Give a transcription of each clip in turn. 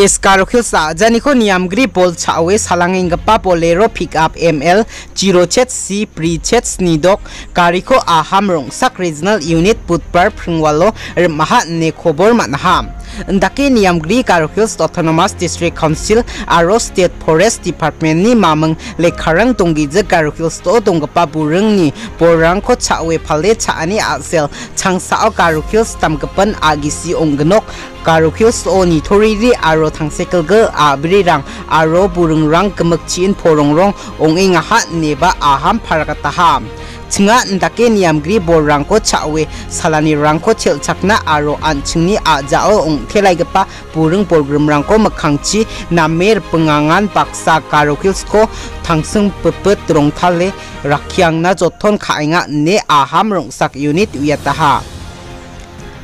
এস্কার খিলসা জানিখো নিয়ামগ্রি পোল ছাওয়ে সালাঙ্গে গপা পোলেরো pick up M L zero ছেট সি প্রি ছেট স্নিদক কারিখো আহাম রংসাক রিজনাল ইউনিট পুতপার ফ্রিংওয়ালো মাহা নে খবর মানহাম daki niam gri karo hills autonomous district council aro state forest department ni mamang le kharang tonggi je karo hills to tongpa burung ni porang ko chawe phale chaani asel changsa o karo hills tamkapan agisi onggnok karo hills o ni thoriri aro thangsekal ga abri rang aro burung rang kamakchin porong rong ong inga ha neba aham pharakata ham chinga ndake niamgri borrangko chawe salani rangko chelchakna aro anchingni ajao ong thelaigapa burung borgrumrangko makhangchi namer pengangan paksa karokilsko thangsung pepet rongthale rakhyangna jothon khainga ne aham rongsak unit uyataha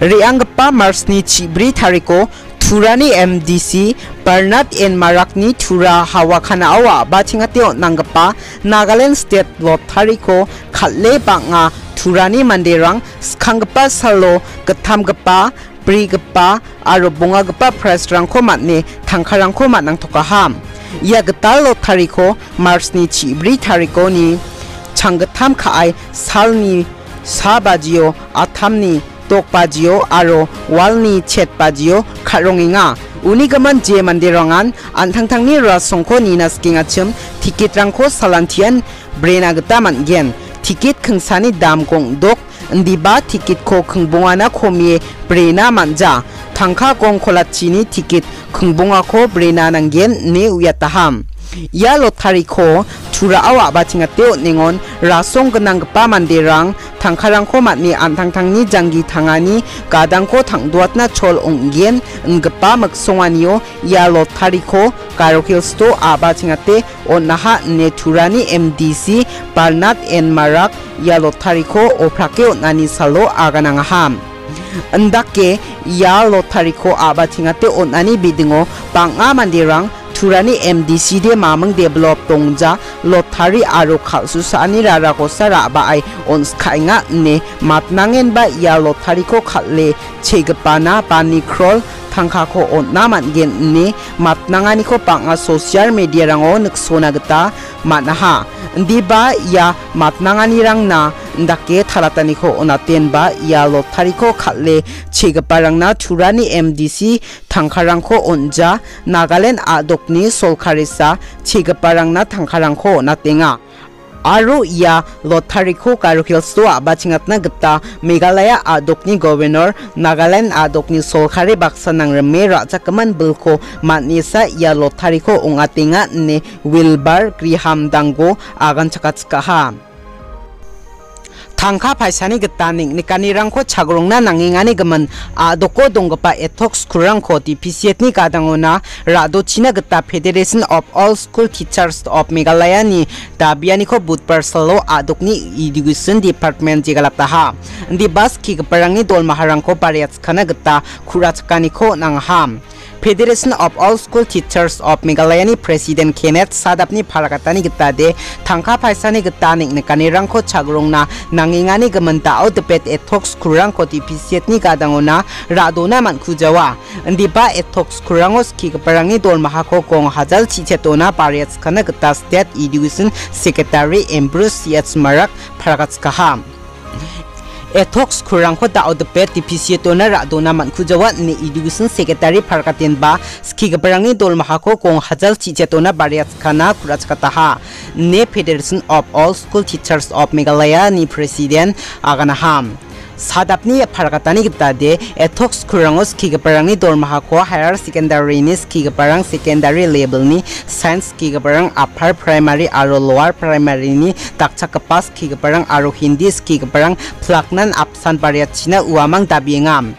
rianggapa marsni chibri tariko Turani MDC Bernard N. Marakni Tura Hawakana Awa Batingate Nanggapa Nagaland State Lottery ko Khatle Banga Turani Manderang Skanggapa Salo Gatamgapa Brigapa aro bongagapa press rangko matne tangkarangko tokaham ia getal lottery ko marsni chibri tariko ni changgatam khaai salni sabajio athamni tokpajio aro walni chetpajio kharonginga unigaman je mandirangan anthangthangni rasongko ninaskinga chum ticket rangko salantian brena gata mangen ticket khungsani dam gong dok ndiba ticket ko khungbongana khomie brena manja thangkha gong kholachini ticket khungbonga ko brena nangen ne uyataham ia lotari batinga teo ningon rasong genang gepa manderang tangkarangko matni antangtangni janggi tangani gadangko tangduatna chol onggen nggepa maksonganio ia lotari ko karokil sto aba tingate onaha ne turani MDC Barnat en Marak ia lotari ko oprake onani salo aganangaham Andake ia lotari ko aba tingate onani bidingo panga mandirang turani MDC de mamang develop tongja lotari aro khalsu sani rara ko sara ba ai ons khainga ne matnangen ba ya lotari ko khalle chegpana pani krol thangkha ko on naman gen ne matnangani ko panga social media rango nuksona gata manaha ndi ba ya matnangani rang na dake Tarataniko onaten ba Yalo Tariko Katle chegaparangna Turani MDC tangkaran ko onja Nagalen adokni solkharisa chegaparangna tangkaran ko onatenga Aru ia lotariko karukilstu abachingatna gipta Meghalaya adokni governor Nagaland adokni solkhari baksa nangrame rajakaman bilko matnisa ia lotariko ongatenga ne Wilbar Griham dango agan chakatskaha tangka paisani getaning nikani rangko chagrongna nangingani gaman adoko donggapa ethok skurangko DPCET ni kadangona rado china geta Federation of All School Teachers of Meghalaya ni. Dabiani ko budpar salo adokni education department jigalaptaha ndi bas ki gaparangni dol maharangko pariats khana geta khurachkani ko nangham Federation of All School Teachers of Meghalaya ni President Kenneth Sadap ni phalakatani gitade thangkha phaisa ni gitani ne kani rangkho chagrongna nanginga ni gamanta out pet ethok school rangkho ti pisiet ni gadangona radona man khujawa ndipa ethok school rango ski parangi dol mahako kong hajal chi chetona pariats khana gita state education secretary Ambrose Yatsmarak phalakatska ham ethox khurang kho da od pe tpc tona ra do na man khu jawa ne education secretary pharkaten ba skhi gbarang ni dol maha ko kong hajal chi che tona bari khana khuraj kata ha ne federation of all school teachers of meghalaya ni president aganaham ham sadapni phargatani gitade ethox khurangos kigaparangni dormaha ko higher secondary ni kigaparang secondary level ni science kigaparang upper primary aro lower primary ni takcha kapas kigaparang aro hindi kigaparang plaknan apsan pariachina uamang dabiengam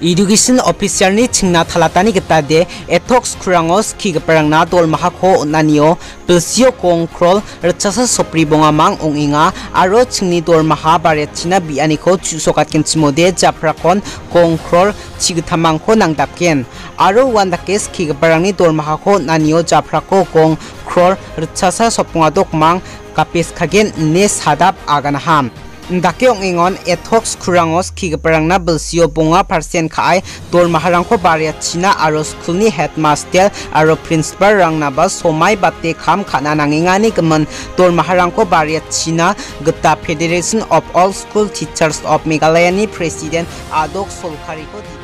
Education official ni chingna thalatani kita de ethox khurango ski gaprang na dol maha kho nanio pilsio kong krol rchasa sopri bonga mang ong inga aro chingni dol maha bare china bi ani kho chusokat ken chimode japra kon kong krol chigthamang kho nangdapken aro wandake ski gaprang ni dol maha kho nanio japra ko kong krol rchasa sopunga dok mang kapes khagen ne sadap agan ham Ndake ong ingon ethox kurangos kigaparangna belsio bonga persen khai tor maharangko baria china aro skulni headmaster aro principal rangna ba somai batte kham khana nangingani gemen tor maharangko baria china geta federation of all school teachers of meghalaya ni president adok solkhari ko